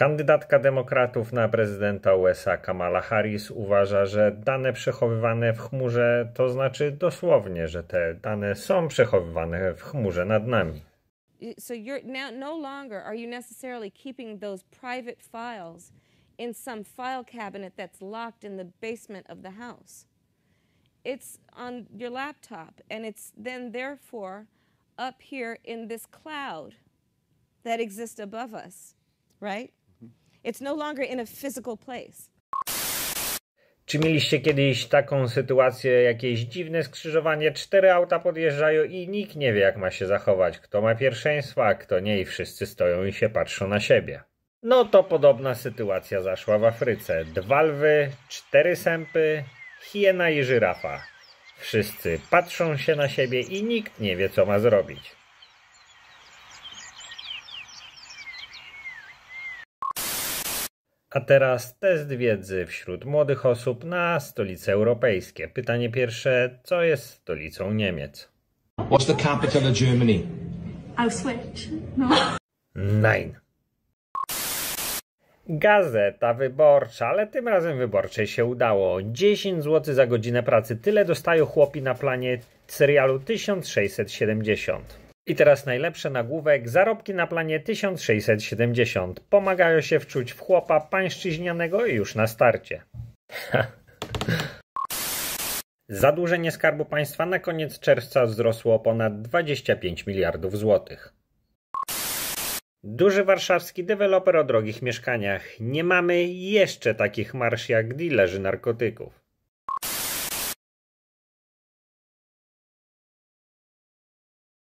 Kandydatka demokratów na prezydenta USA Kamala Harris uważa, że dane przechowywane w chmurze to znaczy dosłownie, że te dane są przechowywane w chmurze nad nami. So you're now no longer are you necessarily keeping those private files in some file cabinet that's locked in the basement of the house. It's on your laptop and it's then therefore up here in this cloud that exists above us, right? It's no longer in a physical place. Czy mieliście kiedyś taką sytuację, jakieś dziwne skrzyżowanie, cztery auta podjeżdżają i nikt nie wie jak ma się zachować, kto ma pierwszeństwo, a kto nie i wszyscy stoją i się patrzą na siebie. No to podobna sytuacja zaszła w Afryce. Dwa lwy, cztery sępy, hiena i żyrafa. Wszyscy patrzą się na siebie i nikt nie wie co ma zrobić. A teraz test wiedzy wśród młodych osób na stolice europejskie. Pytanie pierwsze: co jest stolicą Niemiec? What's the capital of Germany? Auschwitz. No. Nein. Gazeta wyborcza, ale tym razem wyborczej się udało. 10 zł za godzinę pracy. Tyle dostają chłopi na planie serialu 1670. I teraz najlepszy nagłówek. Zarobki na planie 1670. Pomagają się wczuć w chłopa pańszczyźnianego już na starcie. Zadłużenie Skarbu Państwa na koniec czerwca wzrosło o ponad 25 miliardów złotych. Duży warszawski deweloper o drogich mieszkaniach. Nie mamy jeszcze takich marsz jak dilerzy narkotyków.